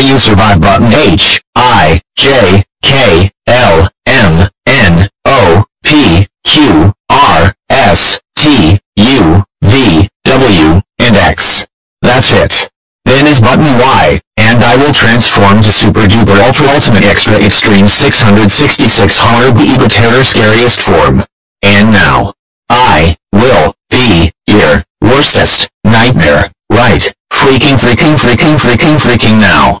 you survive button H, I, J, K, L, M, N, O, P, Q, R, S, T, U, V, W, and X. That's it. Then is button Y, and I will transform to Super Duper Ultra Ultimate Extra Extreme 666 Horror Ego Terror Scariest Form. And now, I will be your worstest nightmare, right? Freaking freaking freaking freaking freaking now.